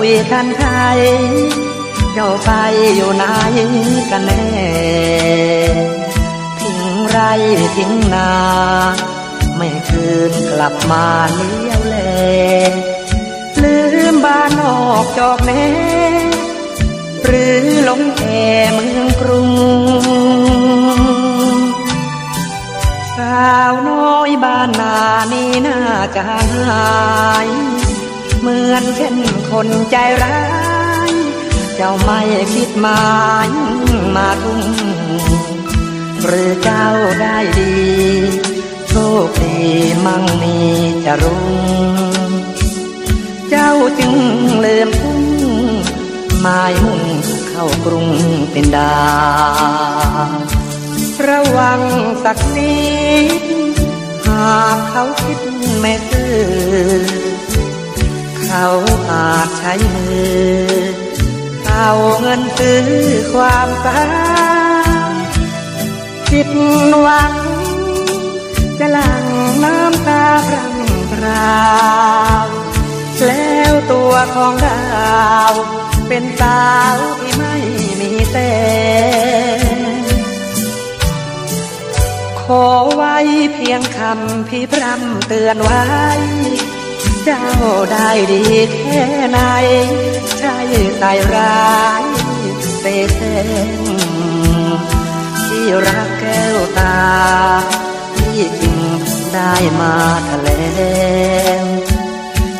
จ้าถุยกันไทยเจ้าไปอยู่ไหนกันแน่ ทิ้งไรทิ้งนา ไม่คืนกลับมาเลี้ยวแลลืมบ้านนอกจอกแน่หรือหลงแก่เมืองกรุง สาวน้อยบ้านนานี่น่าจะหาย เหมือนเช่นคนใจร้าย เจ้าไม่คิดมายมาทุ่งหรือเจ้าได้ดีโชคดีมั่งมีจะรุ่ง เจ้าจึงเลื่อมพุ่งหมายมุ่งเข้ากรุงเป็นดาวระวังสักนิด หากเขาคิดไม่ซื่อ เขาอาจใช้มือ เอาเงินซื้อความตายผิดหวัง จะหลั่งน้ำตาพรังพราวแล้วตัวของเราเป็นสาวที่ไม่มีแต่ขอไว้เพียงคำพี่พรำเตือนไว้ เจ้าได้ดีแค่ไหน ใช่ใส่ร้ายเตะแทงที่รักแก้วตา ที่จึงได้มาแถลง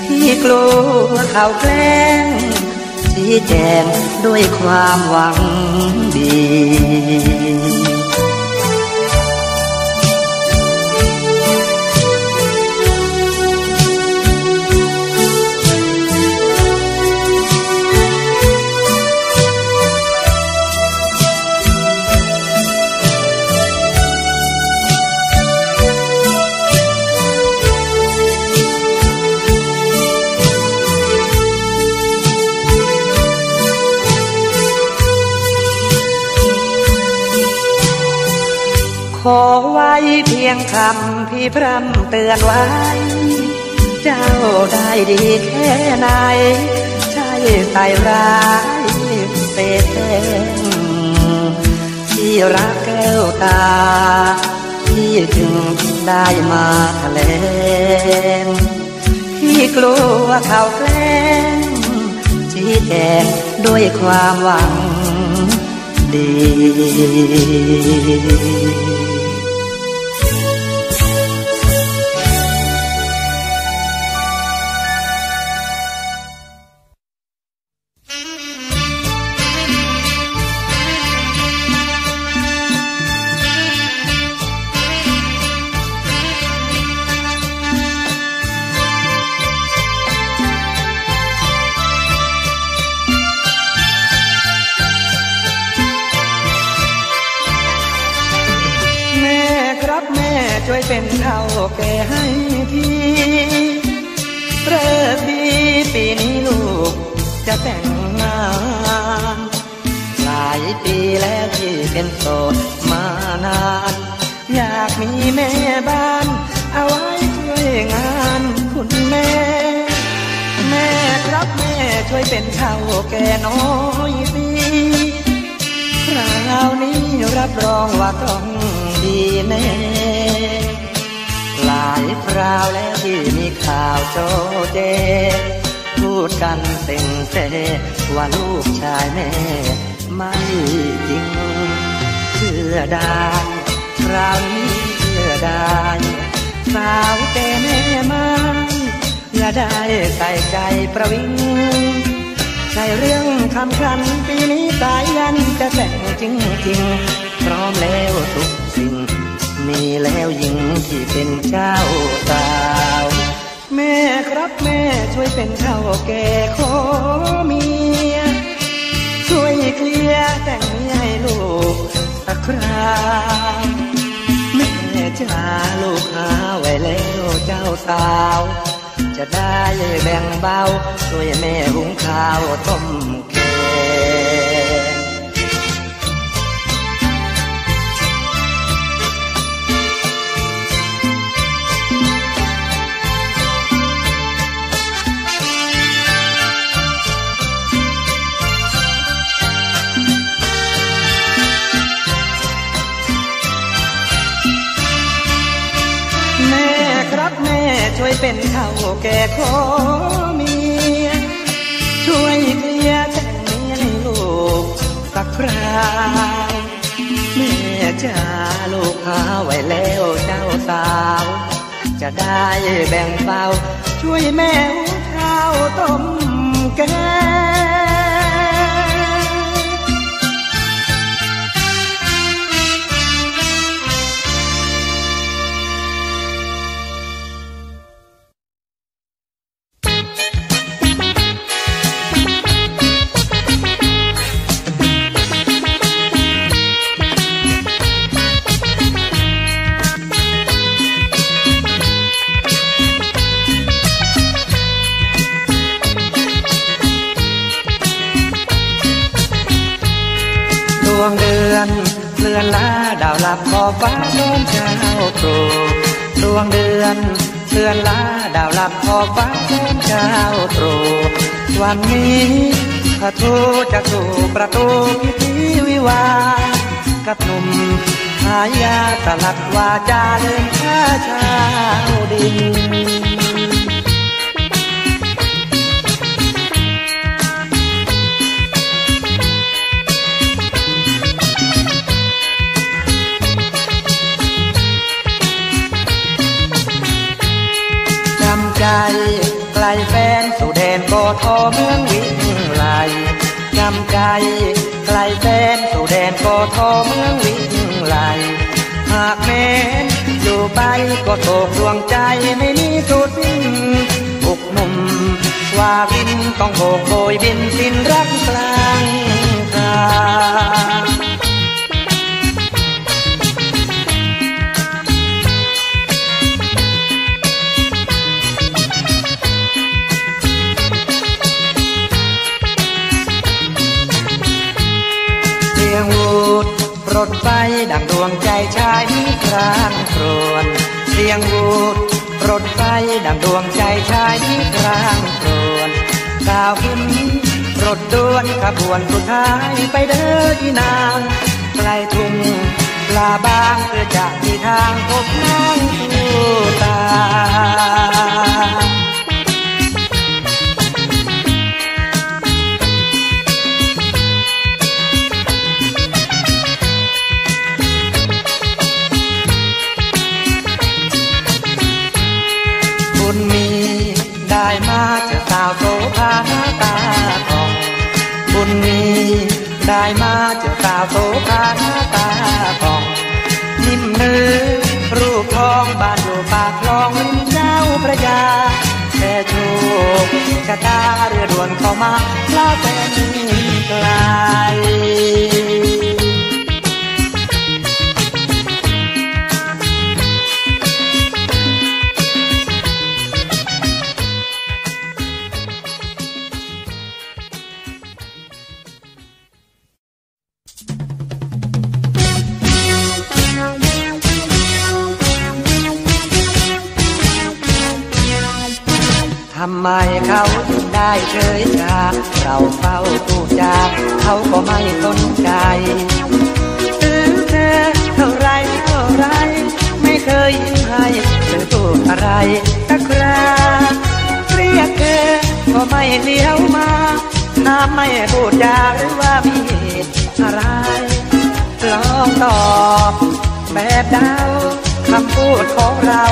ที่กลัวเขาแกล้งชี้แจงด้วยความหวังดี ยงคำพี่พรำเตือนไว้ เจ้าได้ดีแค่ไหน ใช่ใส่ร้ายเศษแห้งที่รักแก้วตา ที่จึงได้มาแถลงที่กลัวเขาแกล้งชี้แจงด้วยความหวังดี ว่าลูกชายแม่ไม่จริง เชื่อได้คราวนี้เชื่อได้สาวแก่แม่ม้อย่าได้ใส่ใจประวิงใช่เรื่องคำคันปีนี้สายยันจะแต่งจริงจริงพร้อมแล้วทุกสิ่ง มีแล้วหญิงที่เป็นเจ้าสา แม่ครับแม่ช่วยเป็นเท่าแก่ขอเมีย ช่วยเคลียร์แต่งเมียให้ลูกสักคราวแม่จ้าลูกหาไว้แล้วเจ้าสาว จะได้แบ่งเบาช่วยแม่หุงข้าวต้มแก วยเป็นเท่าแก่ขอเมีย ช่วยเคลียร์แต่งเมียให้ลูกสักคราวเมียจ้าลูกหาไว้แล้วเจ้าสาว จะได้แบ่งเบาช่วยแม่หุงข้าวต้มแกง บขอบฟ้าโดนเช้าตรู่ดวงเดือนเลือนลาดาวหลับขอบฟ้าโดนเช้าตรู่วันนี้พระทูจะสู่ประตูพิธีวิวากับหนุ่มหายาสลัดวาจาเลื่อนข้าเช้าดิน ใจ ไกลแฟนสู่แดนกอทอเมืองวิ่งไลจำใจ ไกลแฟนสู่แดนกอทอเมืองวิ่งไลหากแม้นอยู่ไปก็ตกดวงใจไม่มีจุดบุกมุมวาวินต้องโบกโบยบินสิ้นรักกลางทาง รถไฟดังดวงใจชายครางครวนเสียงวูดรถไฟดังดวงใจชายครางครวนกาวขึ้นรถด่วนขบวนสุดท้ายไปเดินอีนางไกลทุ่งลาบางเพื่อจะมีทางพบน้องผู้ตา ญมี ได้มาจอสาวโสภาหน้มาจะชาวโซฟาตาทองนิ่มเนื้อรูปทองบ้านอยู่ปากคลองริมเจ้าพระยาแต่โชคชะตาเรือด่วนเข้ามาลาเป็นไกล ทำไมเขาถึงได้เฉยชา เราเฝ้าตูจาเขาก็ไม่สนใจซื้อเธอเท่าไรเท่าไร ไม่เคยยิ้มให้เธอพูดอะไรสักคราเรียกเธอก็ไม่เลี้ยวมาน้ำไม่พูดจาหรือว่ามีเหตุอะไรลองตอบแบบดาวคำพูดของเรา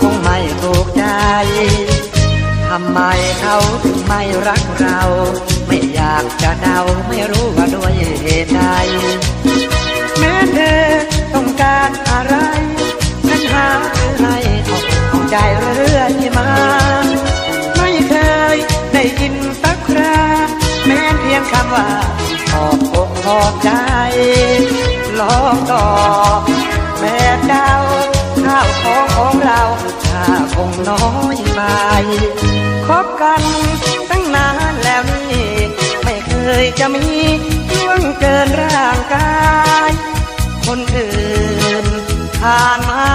คงไม่ถูกใจำไมเขาถึงไม่รักเรา ไม่อยากจะเดาไม่รู้ว่าด้วยเหตุใดแม้เธอต้องการอะไรฉันหาเธอให้ออกของใจเรื่อยมา ไม่เคยได้ยินสักคราแม้เพียงคำว่าขอบอกขอบใจลองตอบแม่ดาวข้าวของของเราถ้าคงน้อยไป คบกันตั้งนานแล้วนี่ไม่เคยจะมีล่วงเกินร่างกาย คนอื่นผ่านมา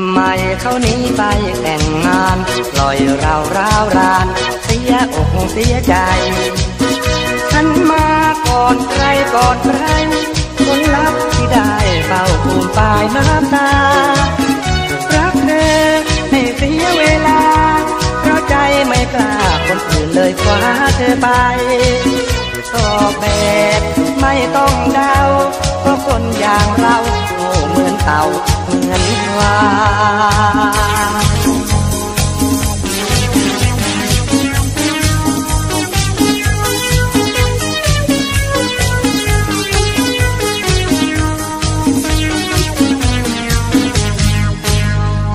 ำไมเขานี้ไปแต่งงานปล่อยเราร้าวราน เสียอกเสียใจ ฉันมาก่อนใครก่อนใครคนลับที่ได้เฝ้าภูมิปายน้ำตารักเธอให้เสียเวลา เพราะใจไม่กล้าคนอื่นเลยคว้าเธอไปก็แบบไม่ต้องเดาเพราะคนอย่างเราโง่เหมือนเต่า เหมือนวา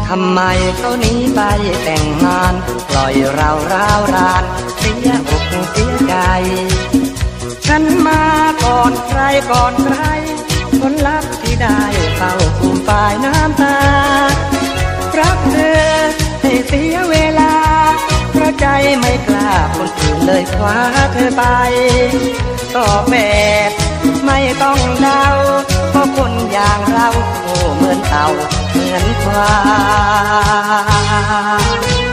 ทำไมเขาหนีไปแต่งงาน ปล่อยเราร้าวรานเสียอกเสียใจ ฉันมาก่อนใครก่อนใคร คนรักที่ได้เฝ้าภูมิปายน้ำตา รักเธอให้เสียเวลา เพราะใจไม่กล้าคนอื่นเลยคว้าเธอไปตอบแบบไม่ต้องเดาเพราะคนอย่างเราโง่เหมือนเต่าเหมือนควาย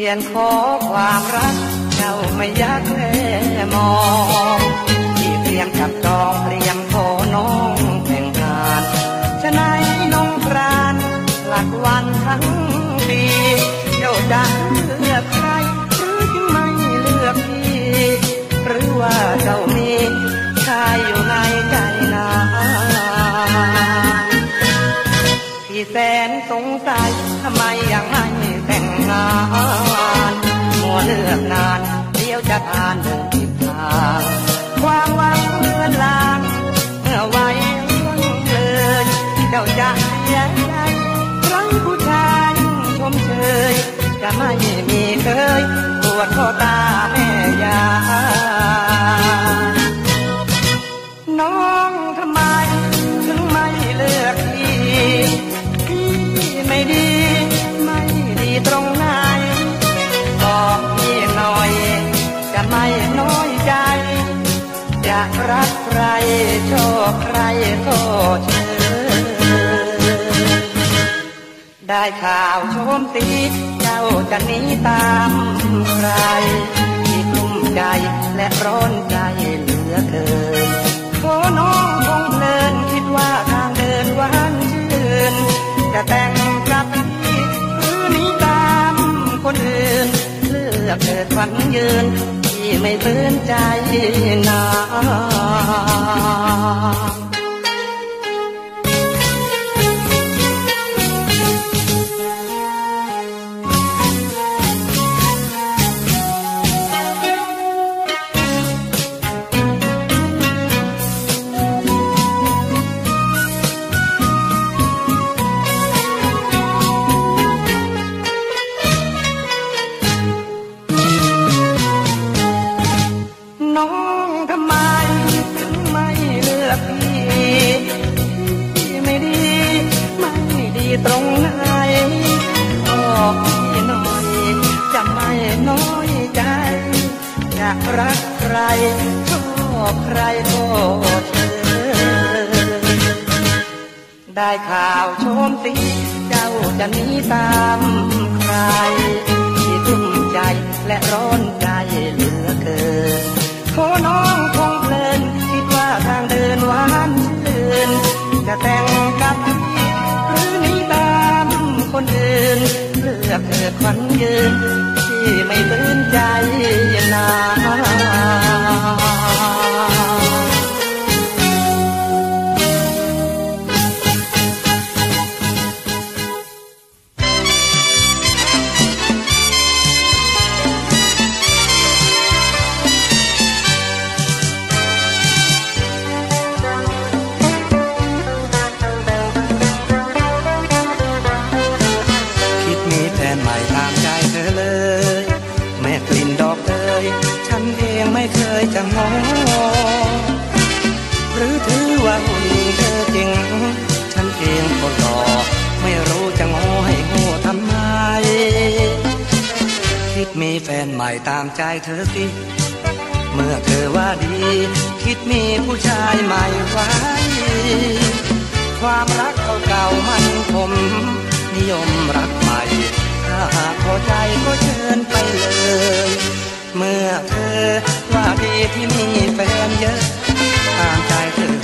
ียนขอความรัก เจ้าไม่ยักแลมองที่เตรียมจับจองเตรียมขอน้องแต่งงานฉะนั้นน้องกรานหลักวันทั้งปีเจ้าจะเลือกใครหรือจึงไม่เลือกพี่หรือว่าเจ้ามีชายอยู่ในใจนาที่แสนสงสัยทำไมยังไม่แต่ งานมัวเลือกนานเดี๋ยวจะผ่านเดินผิดทางความหวังเลื่อนลางเมื่อไว้ล่วงเลยเจ้าจะเสียใจครั้งผู้ชายชมเชยจะไม่มีเคยปวดข้อตาแม่ยาน้อง ตรงไหนบอกพี่หน่อย จะไม่น้อยใจ จะรักใครชอบใครก็เชิญได้ข่าวโชมตีเจ้าจะหนีตามใครที่กลุ้มใจและร้อนใจเหลือเกินขอน้องคงเลินคิดว่าทางเดินหวานชื่นจะแต่งกับ คนอื่น เลือกเกิดฝันยืน ที่ไม่เบื่อใจนา อยใจ อยากรักใครชอบใครก็เชิญได้ข่าวโชมสีเจ้าจะหนีตามใคร ที่ทุ่มใจและร้อนใจเหลือเกินขอน้องคงเพลินคิดว่าทางเดินหวานชื่นจะแต่งกับพี่หรือหนีตามคนอื่นเลือกเกิดขวัญยืน ไม่ตื่นใจนา ยจะงอหรือถือว่าหุ่นเธอจริง ฉันเองก็รอไม่รู้จะงอให้โง่ทำไม คิดมีแฟนใหม่ตามใจเธอสิ เมื่อเธอว่าดี คิดมีผู้ชายใหม่ไว้ ความรักเก่าๆมันคมนิยมรักใหม่ ถ้าหากพอใจก็เชิญไปเลย เมื่อเธอ ว่าดีที่มีแฟนเยอะตามใจเธอ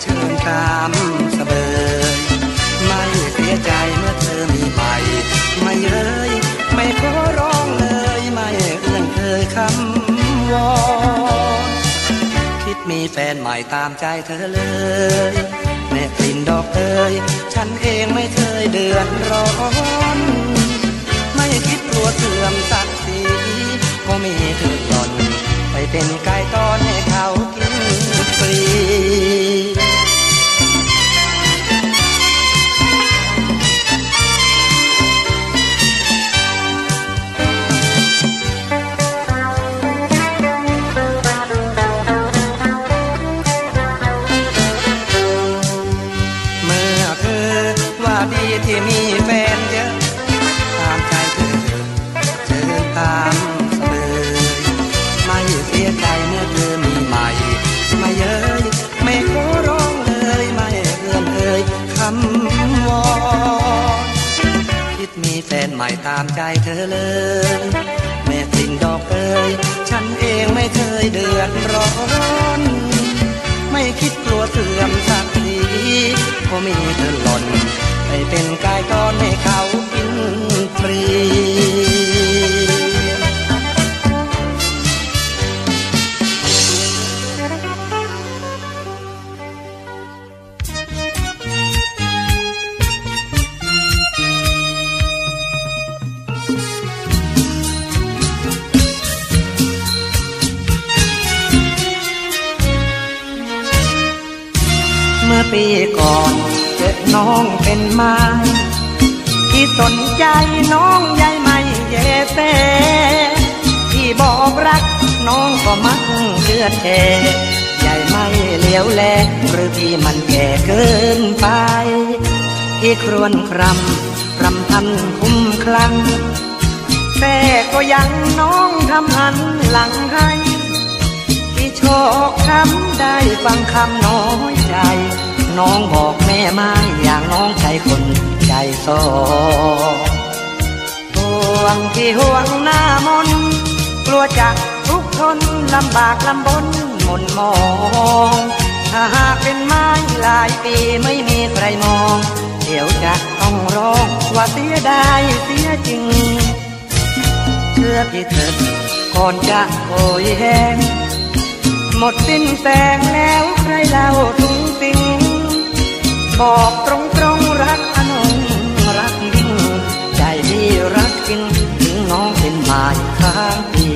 เชิญตามสเบยไม่เสียใจเมื่อเธอมีใหม่ไม่เลย ไม่ขอร้องเลย ไม่เอื้อนเคยคำวอนคิดมีแฟนใหม่ตามใจเธอเลยแม่กลิ่นดอกเอยฉันเองไม่เคยเดือดร้อน ไม่คิดกลัวเสื่อมศักดิ์ศรี เพรามีเธอหล่อน ไปเป็นไก่ตอนให้เขากินฟรี เป็นกายก้อนให้เขา สนใจน้องใยไม่เยเตที่บอกรักน้องก็มักเชื่อแทใหญ่ไม่เลี้ยวแลหรือที่มันแก่เกินไป ที่ครวนครำรำพันคุ้มคลังแต่ก็ยังน้องทำหันหลังให้ที่โชคช้ำได้ฟังคำน้อยใจ น้องบอกแม่ไม่อย่างน้องใจคน ใจโซห่วงที่ห่วงหน้ามน กลัวจะทุกทนลำบากลำบนหม่นมองถ้าหากเป็นไม้หลายปีไม่มีใครมอง เดี๋ยวจะต้องร้องว่าเสียดายเสียจริงเชื่อพี่เถิดก่อนจะโอยแหงหมดสิ้นแสงแล้วใครเล่าทุงสิงบอกตรงตรงๆรัก ที่รักจริงถึงน้องเป็นหมายค้างปี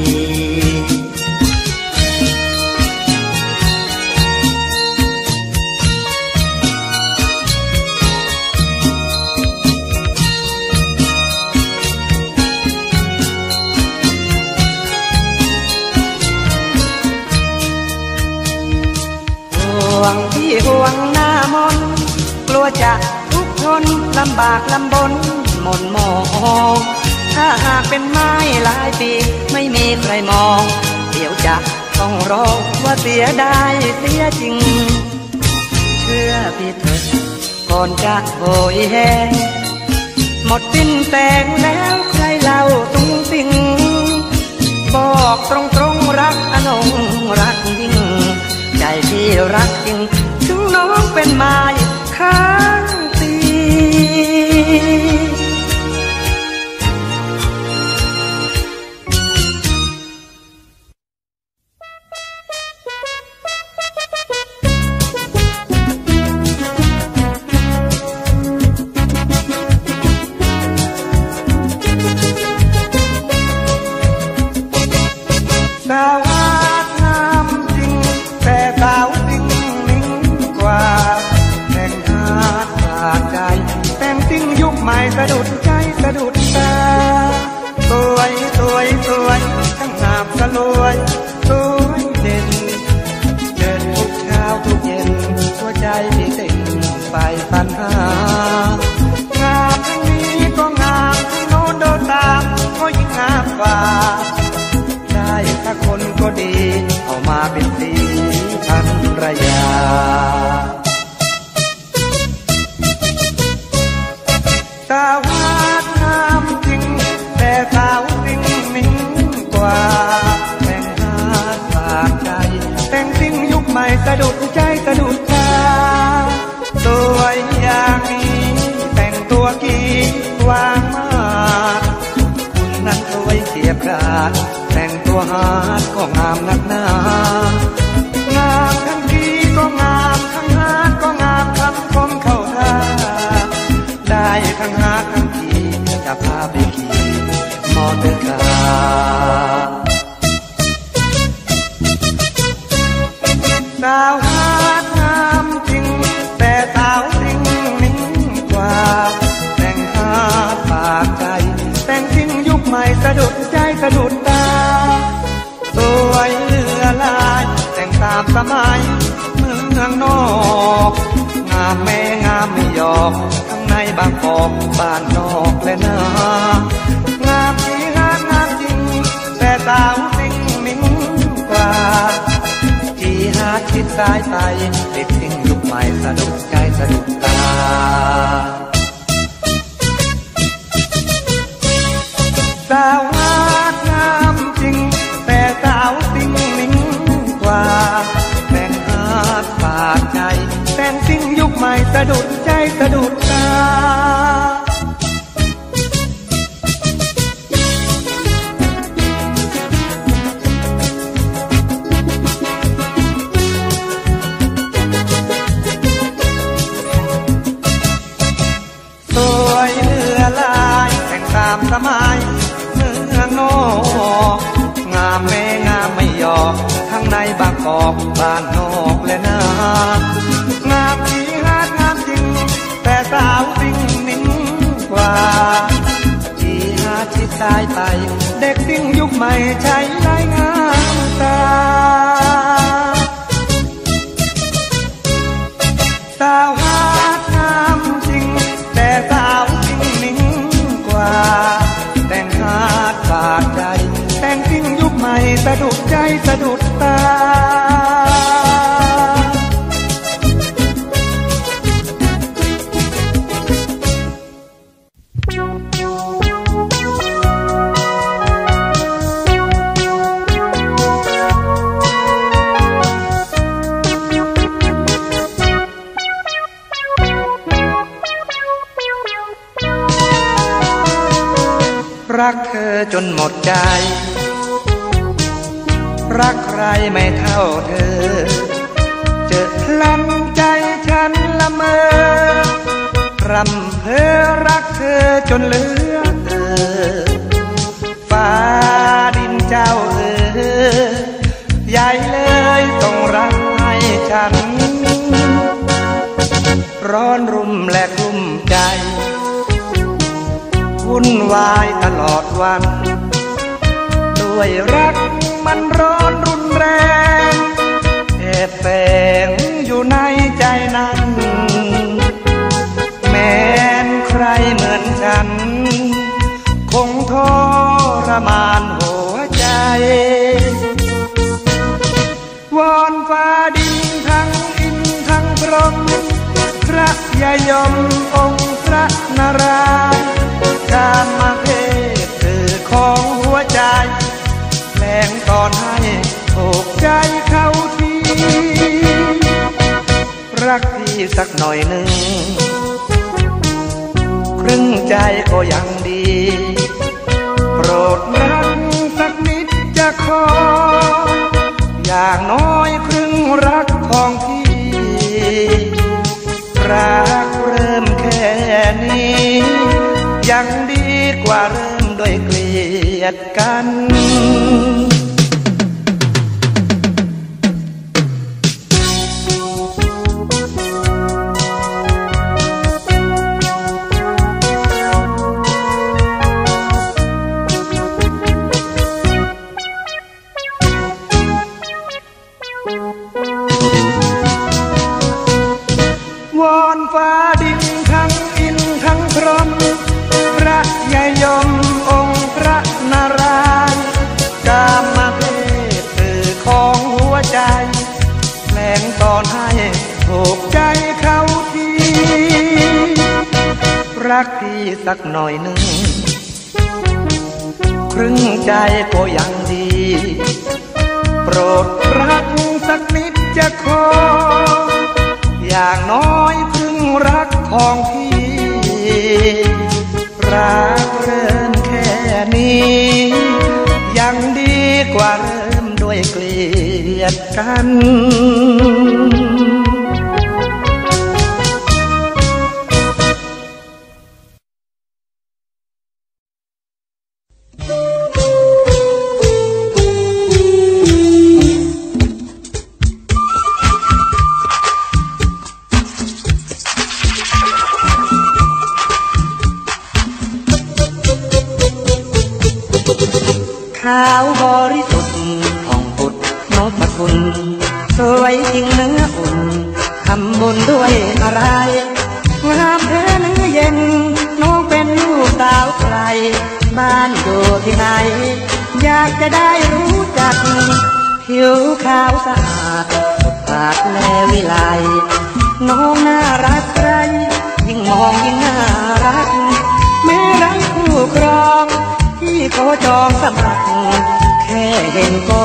ห่วงที่ห่วงหน้ามน กลัวจะทุกข์ทนลำบากลำบน มนมองถ้าหากเป็นไม้หลายปีไม่มีใครมอง เดี๋ยวจะต้องร้องว่าเสียดายเสียจริง เชื่อพี่เถิดก่อนจะโหยแห้งหมดสิ้นแสงแล้วใครเล่าตุงสิง บอกตรงตรงรักอนงรักยิ่ง ใจที่รักจริง ถึงน้องเป็นไม้ค้างตี อกบ้านนอกและนางามสีงามงามจริง แต่สาวสิ่งนิ่งกว่าที่หาคิดสายไปติดทิ้งยุคใหม่สะดุดใจสะดุดตาสาว บางกอกบ้านนอกและนางามจริงามงามจริง แต่สาวสิ่งนิ่งกว่าทีหาชิดตายไป เด็กสิ่งยุคใหม่ใช้ลายงามตาสาว รักเธอจนหมดใจ รักใครไม่เท่าเธอ เจอพลันใจฉันละเมอรำเพอรักเธอจนเหลือเออฟ้าดินเจ้าเออใหญ่เลยต้องรักให้ฉัน นวายตลอดวัน ด้วยรักมันร้อนรุนแรงแอบแฝงอยู่ในใจนั้น แม้นใครเหมือนฉัน คงทรมานหัวใจ วอนฟ้าดินทั้งอินทั้งพรหมพระยายม แปลงตอนให้ถูกใจเขาทีรักพี่สักหน่อยหนึ่งครึ่งใจก็ยังดี โปรดรักสักนิดจะขอ อย่างน้อยครึ่งรักของพี่ รักเริ่มแค่นี้ ยังดีกว่าเริ่มด้วยกลี ยดกัน รักพี่สักหน่อยหนึ่ง ครึ่งใจก็ยังดี โปรดรักสักนิดจะขอ อย่างน้อยครึ่งรักของพี่ รักเริ่มแค่นี้ ยังดีกว่าเริ่มด้วยเกลียดกัน ขาวสะอาดสุดผากแลวิไลน้องน่ารักใคร ยิ่งมองยิ่งน่ารัก แม่รักคู่ครอง ที่เขาจองสมัคร แค่เห็นก็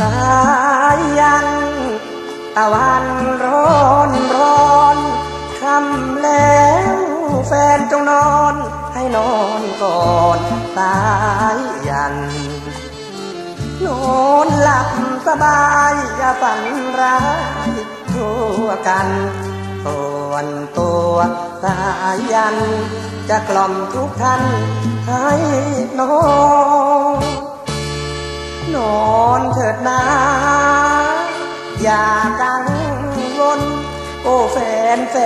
สายัน ตะวันร้อนร้อนคำแล้วแฟนจงนอน ให้นอนก่อนสายยันนอนหลับสบายอย่าฝันร้ายทั่วกันส่วนตัวสายยัน จะกล่อมทุกท่านให้นอน นอนเถิดนาอย่ากังวลโอ้แฟนแฟ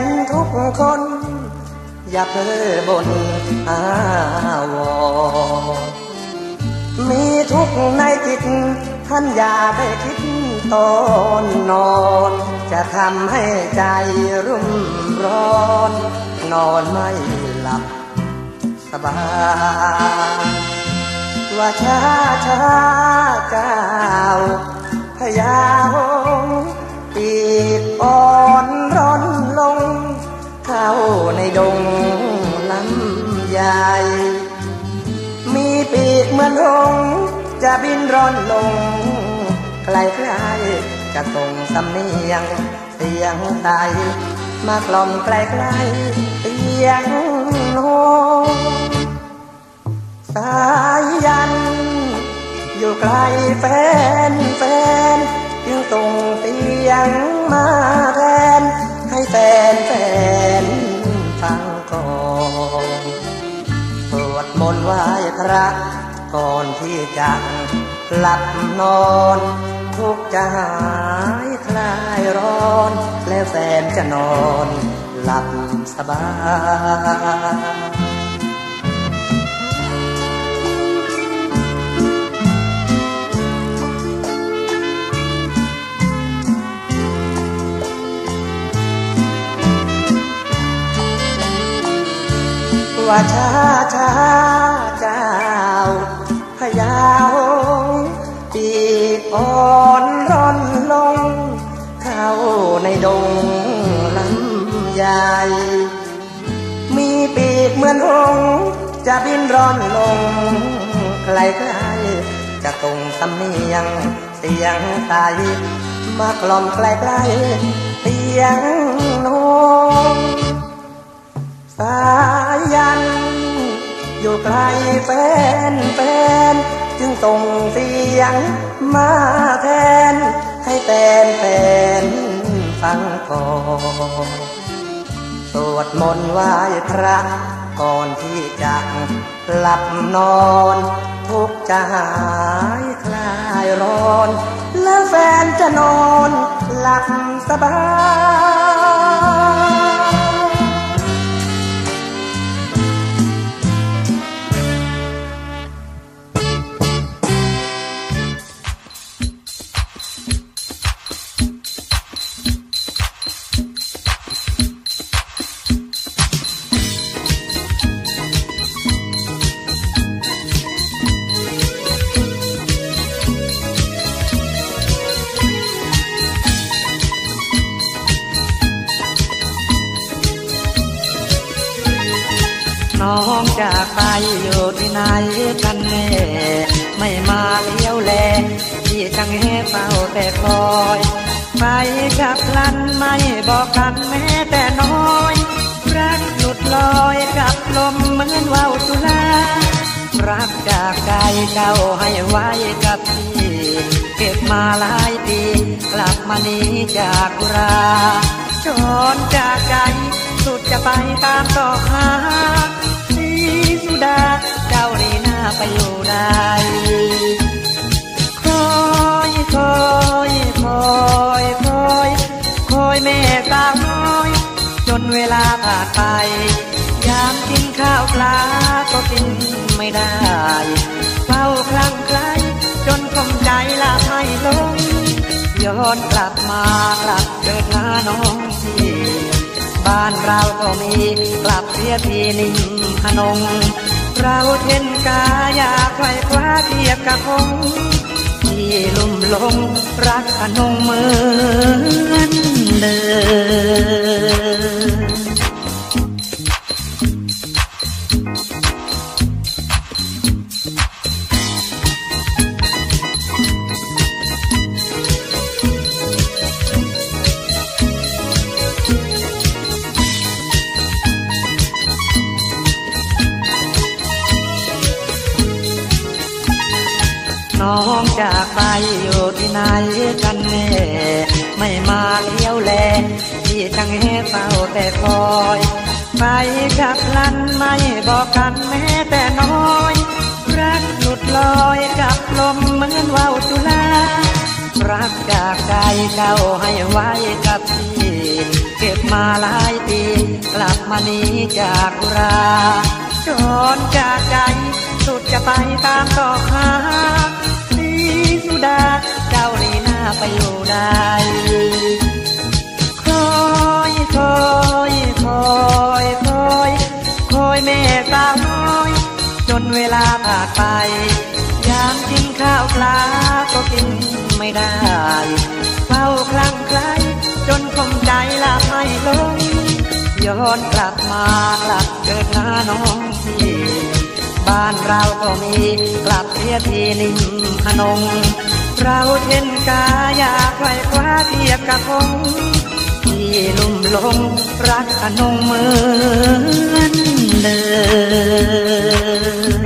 นทุกคน อย่าเพ้อบนอาวรมีทุกในจิต ท่านอย่าได้คิดตอนนอน จะทำให้ใจรุ่มร้อน นอนไม่หลับสบาย ว่าช้าช้าก้าวพยาหงปีกอ่อนร้อนลง เข้าในดงลำใหญ่มีปีกเหมือนหงจะบินร่อนลงใครๆจะส่งสำเนียง เสียงไทยมากล่อมไกลๆเสียงโน้ สายยัน อยู่ไกลแฟนแฟนจึงส่งเสียงมาแทน ให้แฟนแฟนฟังก่อนสวดมนต์ไหว้พระก่อนที่จะหลับนอนทุกจะหายคลายร้อน แล้วแฟนจะนอนหลับสบาย ว่าช้าช้าเจ้าพยาวปีกอ่อนร่อนลง เข้าในดงลำใหญ่มีปีกเหมือนหงจะบินร่อนลงไกลไกลจะตรงสำเนียงเสียงไตมากล่อมไกลไกลเสียงนง สายยัน อยู่ไกลแฟนแฟนจึงส่งเสียงมาแทน ให้แฟนแฟนฟังก่อนสวดมนต์ไหว้พระก่อนที่จะหลับนอน ทุกจะหายคลายร้อน แล้วแฟนจะนอนหลับสบาย ที่ไหนกันแน่ไม่มาเลี้ยวแลที่จังแห่เฝ้าแต่คอยไปกับลันไม่บอกกันแม้แต่น้อยรักหลุดลอยกับลมเหมือนว่าวจุลารักจากใจเจ้าให้ไว้กับพี่เก็บมาหลายปีกลับมานี้จากราจนจากใจสุดจะไปตามต่อหาสุดา เจ้านี่น่าไปอยู่ได้คอยคอยคอยคอยคอยแม่สาวน้อย จนเวลาผ่านไป ยามกินข้าวปลาก็กินไม่ได้เฝ้าคลั่งไคล้จนคมใจละไม่ลงย้อนกลับมากลับเกิดหาน้องที่บ้านเราก็มีกลับเสียทีนิ่งพนง เราเห็นกาอยากไขว้คว้าเทียบกับคงที่ลุ่มลงรักขนงเหมือนเดิม จากไปอยู่ที่ไหนกันแน่ไม่มาเลี้ยวแลที่จังแห่เฝ้าแต่คอยไปกับลันไม่บอกกันแม้แต่น้อย รักหลุดลอยกับลมเหมือนว่าวจุลารักจากใจเจ้าให้ไว้กับพี่เก็บมาหลายปีกลับมานี้จากราจนจากใจสุดจะไปตามต่อหา สุดา เจ้านี่น่าไปอยู่ได้คอยคอยคอยคอยคอยแม่สาวน้อย จนเวลาผ่านไป ยามกินข้าวปลาก็กินไม่ได้เฝ้าคลั่งไคล้จนคมใจละไม่ลงย้อนกลับมากลับเกิดหน้าน้องที่ บ้านเราก็มีกลับเทียทีนิ่งพนงเราเท็นกาอยากไขว้คว้าเทียบกับคงที่ลุ่มลงรักขนงเหมือนเดิม